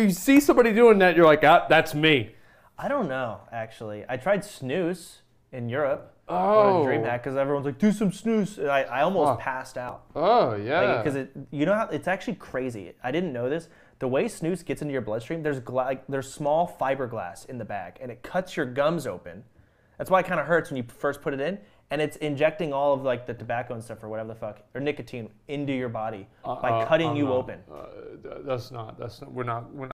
you see somebody doing that, you're like, ah, that's me. I don't know, actually. I tried snus in Europe Oh. on a DreamHack because everyone's like, do some snus. And I, I almost Huh. passed out. Oh yeah. Because it, you know how it's actually crazy. I didn't know this. The way snus gets into your bloodstream, there's gla- like, there's small fiberglass in the bag, and it cuts your gums open. That's why it kind of hurts when you first put it in, and it's injecting all of like the tobacco and stuff or whatever the fuck or nicotine into your body by uh-uh, cutting I'm you not- open. Uh, that's not. That's not. We're not. We're